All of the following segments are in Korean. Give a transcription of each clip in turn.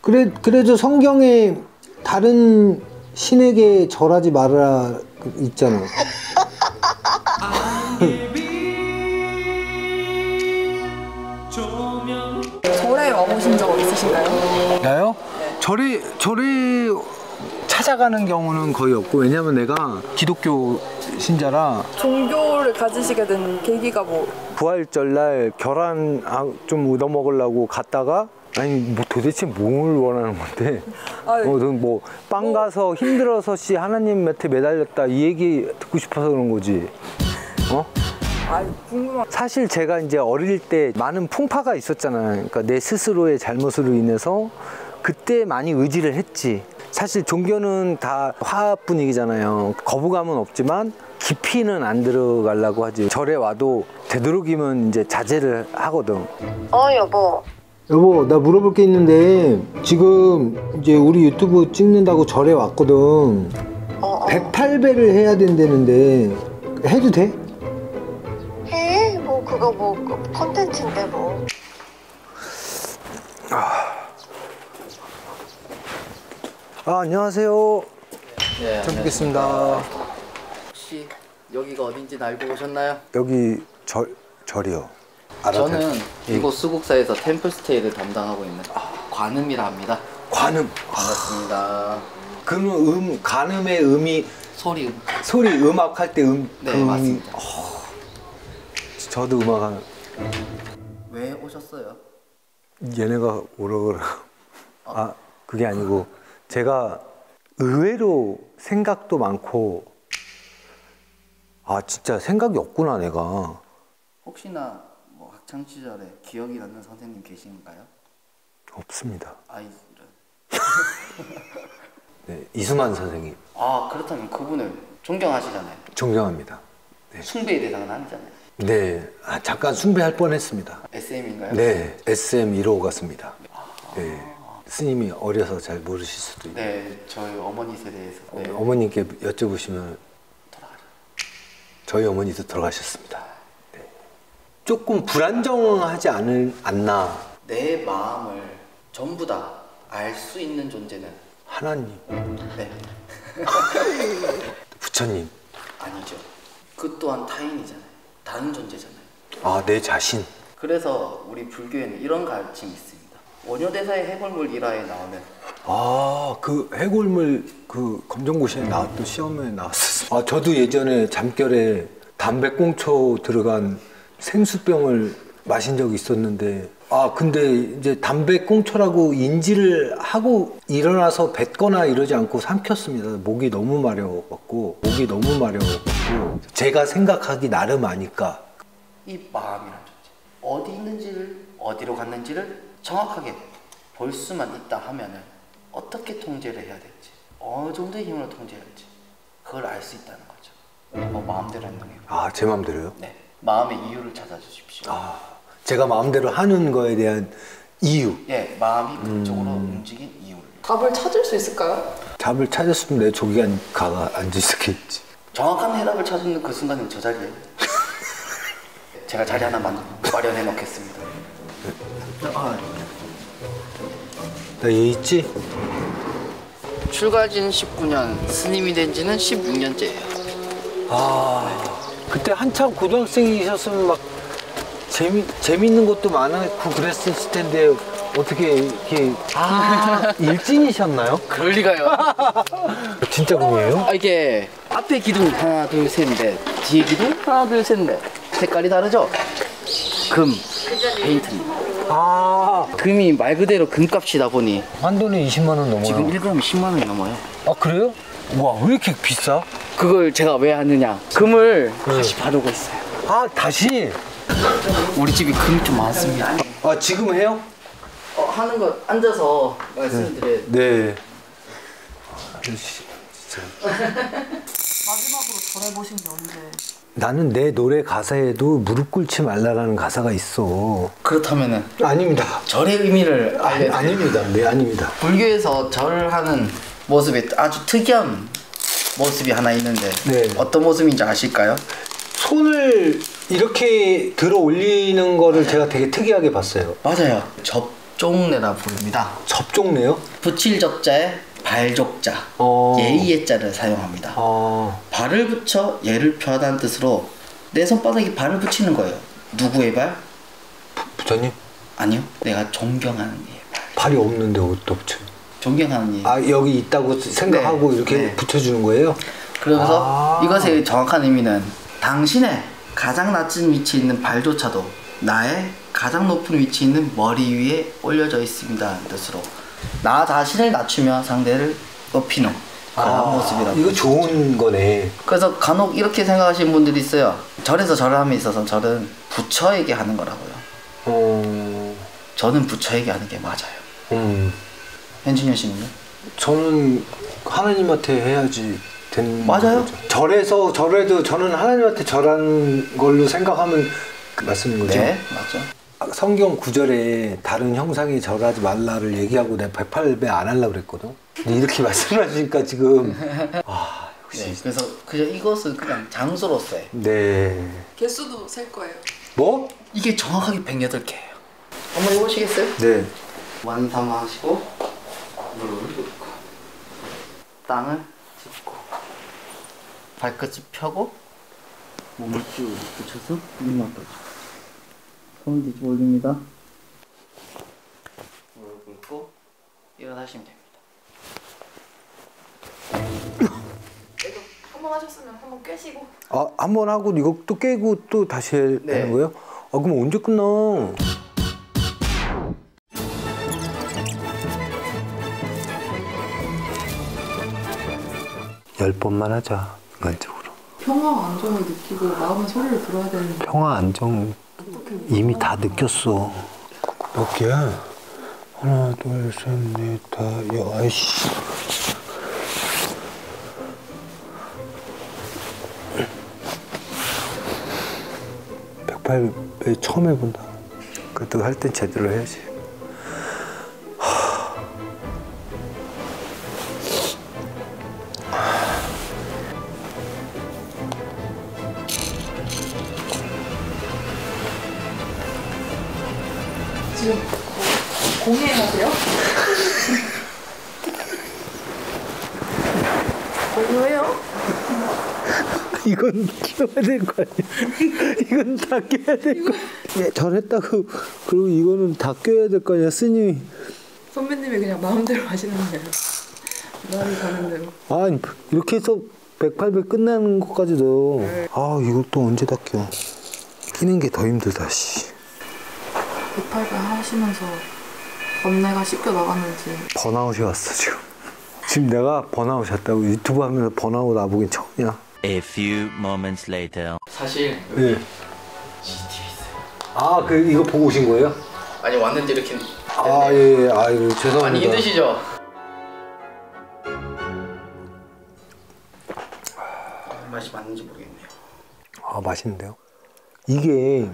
그래 그래도 성경에 다른 신에게 절하지 말아라 있잖아. 절에 와보신 적 있으신가요? 나요? 절에 절에 찾아가는 경우는 거의 없고 왜냐면 내가 기독교 신자라 종교를 가지시게 된 계기가 뭐 부활절날 계란 아, 좀 얻어 먹으려고 갔다가 아니 뭐 도대체 뭘 원하는 건데 아유. 뭐빵 가서 힘들어서 씨 하나님 밑에 매달렸다 이 얘기 듣고 싶어서 그런 거지 어? 아 궁금한 사실 제가 이제 어릴 때 많은 풍파가 있었잖아요. 그러니까 내 스스로의 잘못으로 인해서 그때 많이 의지를 했지. 사실 종교는 다 화합 분위기잖아요. 거부감은 없지만 깊이는 안 들어가려고 하지. 절에 와도 되도록이면 이제 자제를 하거든. 어 여보 여보, 나 물어볼 게 있는데 지금 이제 우리 유튜브 찍는다고 절에 왔거든. 어, 어. 108배를 해야 된다는데 해도 돼? 해? 뭐 그거 뭐 콘텐츠인데 뭐 아, 안녕하세요. 네, 잘 뵙겠습니다. 혹시 여기가 어딘지 알고 오셨나요? 여기 절 절이요. 저는 예. 이곳 수국사에서 템플스테이를 담당하고 있는 관음이라 합니다. 관음. 반갑습니다. 그러면 음 간음의 음이 소리 소리 음악 할 때 음. 네 그 음이- 맞습니다. 저도 음악 하는 왜 오셨어요? 얘네가 오라 그래. 아 그게 아니고 제가 의외로 생각도 많고 아 진짜 생각이 없구나 내가 혹시나 뭐 학창 시절에 기억이 나는 선생님 계신가요? 없습니다. 아이 이런. 네, 이수만 선생님 아 그렇다면 그분을 존경하시잖아요. 존경합니다. 숭배의 대상은 아니잖아요. 네, 아, 잠깐 숭배할 뻔했습니다. SM인가요? 네, SM 1호 같습니다. 네, 스님이 어려서 잘 모르실 수도 있고. 네, 저희 어머니 세대에서 네. 어머님께 여쭤보시면 저희 어머니도 돌아가셨습니다. 네. 조금 불안정하지 않을, 않나 내 마음을 전부 다 알 수 있는 존재는 하나님, 네 부처님, 아니죠. 그 또한 타인이잖아요. 다른 존재잖아요. 아 내 자신. 그래서 우리 불교에는 이런 가르침이 있습니다. 원효대사의 해골물 일화에 나오는 아, 그 해골물 그 검정고시에 나왔던 시험에 나왔었어요. 아, 저도 예전에 잠결에 담배꽁초 들어간 생수병을 마신 적이 있었는데 아, 근데 이제 담배 꽁초라고 인지를 하고 일어나서 뱉거나 이러지 않고 삼켰습니다. 목이 너무 마려워갖고 목이 너무 마려워갖고 제가 생각하기 나름 아니까 이 마음이란 존재. 어디 있는지를 어디로 갔는지를 정확하게 볼 수만 있다 하면은 어떻게 통제를 해야 될지 어느 정도의 힘으로 통제할지 그걸 알 수 있다는 거죠. 뭐 마음대로 행동해요. 아, 제 마음대로요? 네, 마음의 이유를 찾아주십시오. 아, 제가 마음대로 하는 거에 대한 이유. 예, 마음이 그쪽으로 움직인 이유를 답을 찾을 수 있을까요? 답을 찾았으면 내 조기 안 가가 앉아 있었겠지. 정확한 해답을 찾는 그 순간은 저 자리에 제가 자리 하나 만 마련해 놓겠습니다. 아, 나얘 있지? 출가진 19년, 스님이 된 지는 16년째예요. 아 그때 한참 고등학생이셨으면 막 재미 재밌는 것도 많고 그랬을 텐데 어떻게 이렇게 아 일진이셨나요? 그럴 리가요. 진짜 꿈이에요? 아, 이게 앞에 기둥 하나, 둘, 셋, 넷. 뒤에 기둥 하나, 둘, 셋, 넷. 색깔이 다르죠? 금, 페인트입니다. 아 금이 말 그대로 금값이다 보니 한 돈에 20만 원 넘어요. 지금 1g 10만 원이 넘어요. 아 그래요? 와 왜 이렇게 비싸? 그걸 제가 왜 하느냐? 금을 다시 바르고 있어요. 아 다시? 우리 집이 금이 좀 많습니다. 아 지금 해요? 어, 하는 거 앉아서 말씀드려요. 네. 아, 씨, 진짜. 마지막으로 절해보신 게 언제? 나는 내 노래 가사에도 무릎 꿇지 말라라는 가사가 있어. 그렇다면은 아닙니다. 절의 의미를 아, 알려. 아닙니다. 네 아닙니다. 불교에서 절을 하는 모습이 아주 특이한 모습이 하나 있는데 네. 어떤 모습인지 아실까요? 손을 이렇게 들어 올리는 거를 제가 되게 특이하게 봤어요. 맞아요. 접종례라 부릅니다. 접종네요? 붙일 적자에 발족자, 어. 예의의 자를 사용합니다. 아, 발을 붙여 예를 표하다는 뜻으로 내 손바닥에 발을 붙이는 거예요. 누구의 발? 부처님 아니요. 내가 존경하는 이의 발. 발이 없는데 어디다 붙여? 존경하는 이. 아 여기 있다고 생각하고 네, 이렇게 네. 붙여주는 거예요? 그러면서 아. 이것의 정확한 의미는 당신의 가장 낮은 위치에 있는 발조차도 나의 가장 높은 위치에 있는 머리 위에 올려져 있습니다. 뜻으로 나 자신을 낮추며 상대를 높이는 그런 모습이라고. 아, 이거 좋은 거네. 그래서 간혹 이렇게 생각하시는 분들이 있어요. 절에서 절을 함에 있어서 절은 부처에게 하는 거라고요. 어, 저는 부처에게 하는 게 맞아요. 음, 현진현 씨는요? 저는 하나님한테 해야지 되는 맞아요. 거죠. 절에서 절에도 저는 하나님한테 절하는 걸로 생각하면 그 말씀인 거죠. 네, 맞죠. 아, 성경 구절에 다른 형상에 절하지 말라를 얘기하고 내가 108배 안 하려고 그랬거든. 근데 이렇게 말씀하시니까 지금 아 역시 네, 그래서 그저 이것은 그냥 장소로서의 네. 개수도 셀 거예요. 뭐? 이게 정확하게 108개예요. 한번 해보시겠어요? 네. 완삼하시고 무릎을 꿇고 땅을 짚고 발끝을 펴고 몸을 쭉 붙여서 눈만 떠주고 손을 뒤집어 올립니다. 무릎 꿇고 일어나시면 됩니다. 한 번 하셨으면 한 번 깨시고. 아, 한 번 하고 이거 또 깨고 또 다시 해- 네. 하는 거예요? 아, 그럼 언제 끝나? 열 번만 하자, 인간적으로. 평화 안정을 느끼고 마음의 소리를 들어야 되는데 평화 안정 이미 다 느꼈어. 몇 개야? 하나, 둘, 셋, 넷, 다, 여, 아이씨. 백팔배 처음 해본다. 그래도 할 땐 제대로 해야지. 이건 끼워야 될 거 아니야? 이건 다 껴야 될 거. 예, 잘했다고 그리고 이거는 다 껴야 될 거 아니야, 스님이. 선배님이 그냥 마음대로 하시는 대로 말이 가는 대로 아 이렇게 해서 108배 끝나는 것까지도 아 이걸 또 언제 다 껴? 끼는 게 더 힘들다 씨. 108배 하시면서 번뇌가 씻겨 나갔는지 번아웃이 왔어 지금. 지금 내가 번아웃 잤다고 유튜브 하면서 번아웃 나보긴 처음이야. A few moments later. 사실 네. CCTV 있어요. 아 그 이거 보고 오신 거예요? 아니 왔는지 이렇게 아 예, 예. 아유 죄송합니다. 많이 힘드시죠? 맛이 맞는지 모르겠네요. 아 맛있는데요? 이게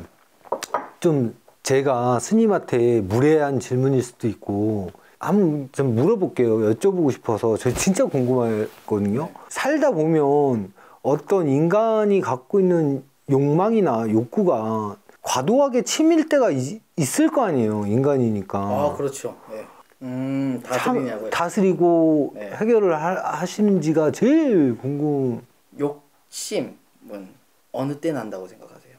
좀 제가 스님한테 무례한 질문일 수도 있고 한번 좀 물어볼게요. 여쭤보고 싶어서 저 진짜 궁금했거든요. 살다 보면 어떤 인간이 갖고 있는 욕망이나 욕구가 과도하게 치밀 때가 있, 을 거 아니에요. 인간이니까. 아 그렇죠. 네. 음참 다스리냐고요. 다스리고 네. 해결을 하, 하시는지가 제일 궁금. 욕심은 어느 때 난다고 생각하세요?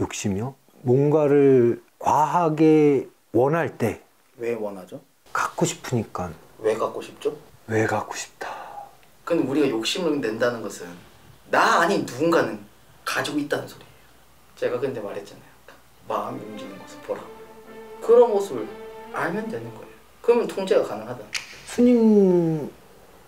욕심이요? 뭔가를 과하게 원할 때 왜 원하죠? 갖고 싶으니까 왜 갖고 싶죠? 왜 갖고 싶다. 근데 우리가 욕심을 낸다는 것은 나 아닌 누군가는 가지고 있다는 소리예요. 제가 근데 말했잖아요. 마음이 움직이는 것을 보라. 그런 모습을 알면 되는 거예요. 그러면 통제가 가능하다.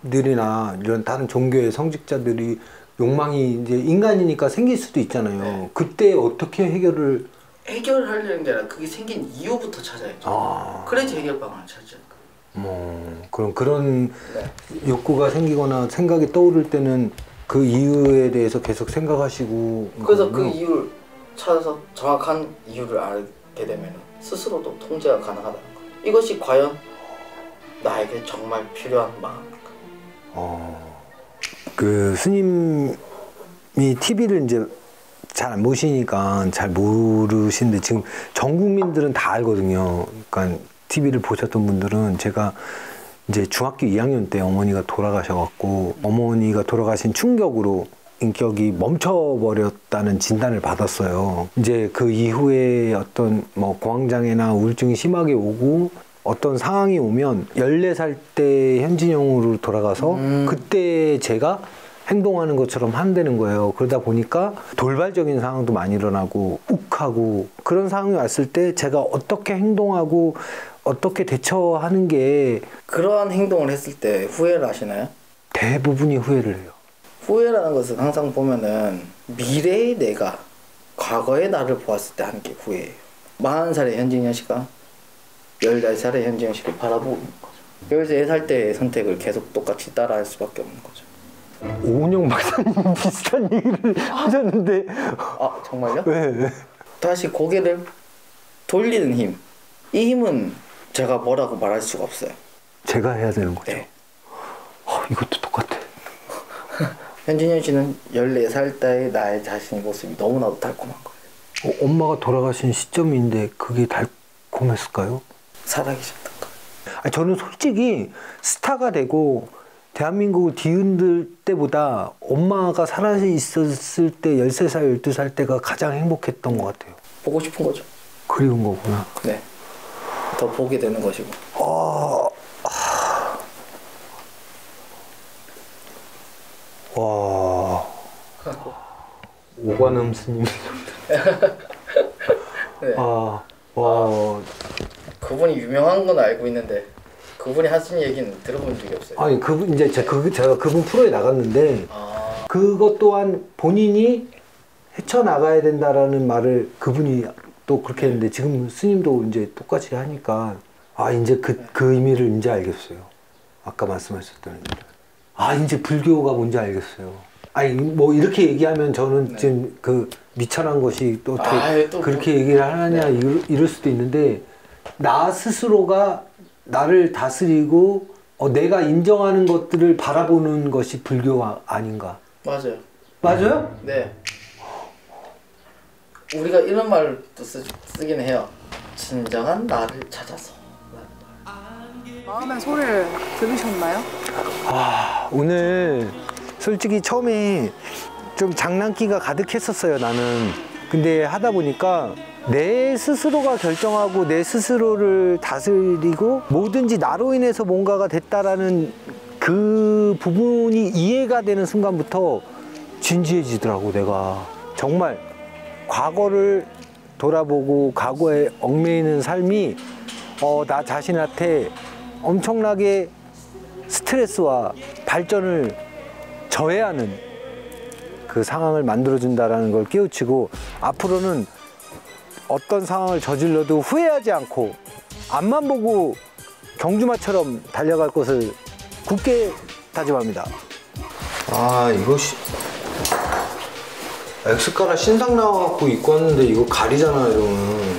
스님들이나 이런 다른 종교의 성직자들이 욕망이 이제 인간이니까 생길 수도 있잖아요. 네. 그때 어떻게 해결을 해결하려는 게 아니라 그게 생긴 이유부터 찾아야죠. 아, 그래야지 해결 방안을 않을까. 뭐 그런 그런 네. 욕구가 생기거나 생각이 떠오를 때는 그 이유에 대해서 계속 생각하시고 그래서 그. 이유를 찾아서 정확한 이유를 알게 되면 스스로도 통제가 가능하다는 거예요. 이것이 과연 나에게 정말 필요한 마음일까? 어, 그 스님이 TV를 이제 잘 안 보시니까 잘 모르시는데 지금 전 국민들은 다 알거든요. 그러니까 TV를 보셨던 분들은 제가 이제 중학교 2학년 때 어머니가 돌아가셔갖고 어머니가 돌아가신 충격으로 인격이 멈춰버렸다는 진단을 받았어요. 이제 그 이후에 어떤 뭐 공황장애나 우울증이 심하게 오고 어떤 상황이 오면 14살 때 현진영으로 돌아가서 음. 그때 제가 행동하는 것처럼 한다는 거예요. 그러다 보니까 돌발적인 상황도 많이 일어나고 욱하고 그런 상황이 왔을 때 제가 어떻게 행동하고 어떻게 대처하는 게 그러한 행동을 했을 때 후회를 하시나요? 대부분이 후회를 해요. 후회라는 것은 항상 보면은 미래의 내가 과거의 나를 보았을 때 하는 게 후회예요. 40살의 현진영 씨가 14살의 현진영 씨를 바라보고 있는 거죠. 14살 때의 선택을 계속 똑같이 따라할 수밖에 없는 거죠. 오은영 박사님 비슷한 얘기를 하셨는데 아 정말요? 왜? 다시 고개를 돌리는 힘. 이 힘은 제가 뭐라고 말할 수가 없어요. 제가 해야 되는 거죠. 네. 어, 이것도 똑같아. 현진영 씨는 14살 때의 나의 자신의 모습이 너무나도 달콤한 거예요. 어, 엄마가 돌아가신 시점인데 그게 달콤했을까요? 살아계셨던 거. 아니, 저는 솔직히 스타가 되고 대한민국을 뒤흔들 때보다 엄마가 살아 있었을 때 13살, 12살 때가 가장 행복했던 것 같아요. 보고 싶은 거죠. 그리운 거구나. 네. 더 보게 되는 것이고. 아, 와. 오관음 스님. 네. 아, 와. 그분이 유명한 건 알고 있는데 그분이 하신 얘기는 들어본 적이 없어요. 아니, 그분, 이제 제, 그, 제가 그분 프로에 나갔는데, 아, 그것 또한 본인이 헤쳐 나가야 된다라는 말을 그분이 또 그렇게 했는데, 지금 스님도 이제 똑같이 하니까, 아, 이제 그, 그 의미를 이제 알겠어요. 아까 말씀하셨던 의미를. 아, 이제 불교가 뭔지 알겠어요. 아니, 뭐, 이렇게 얘기하면 저는 네. 지금 그 미천한 것이 또 어떻게 아이, 또 그렇게 뭐- 얘기를 하느냐, 네. 이럴, 이럴 수도 있는데, 나 스스로가 나를 다스리고, 어, 내가 인정하는 것들을 바라보는 것이 불교가 아닌가. 맞아요. 맞아요? 네. 우리가 이런 말도 쓰, 쓰긴 해요. 진정한 나를 찾아서. 마음의 소리를 들으셨나요? 아, 오늘 솔직히 처음에 좀 장난기가 가득했었어요, 나는. 근데 하다 보니까 내 스스로가 결정하고 내 스스로를 다스리고 뭐든지 나로 인해서 뭔가가 됐다라는 그 부분이 이해가 되는 순간부터 진지해지더라고, 내가. 정말 과거를 돌아보고 과거에 얽매이는 삶이 어, 나 자신한테 엄청나게 스트레스와 발전을 저해하는 그 상황을 만들어준다라는 걸 깨우치고 앞으로는 어떤 상황을 저질러도 후회하지 않고 앞만 보고 경주마처럼 달려갈 것을 굳게 다짐합니다. 아 이것이 엑스카라 신상 나와갖고 입고 왔는데 이거 가리잖아 이러면